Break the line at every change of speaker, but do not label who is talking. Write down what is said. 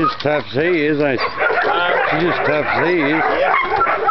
just tough as he is, ain't she? She's just tough as he is.
Yeah.